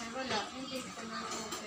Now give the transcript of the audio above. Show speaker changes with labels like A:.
A: Ay, wala. Hindi ko na ako.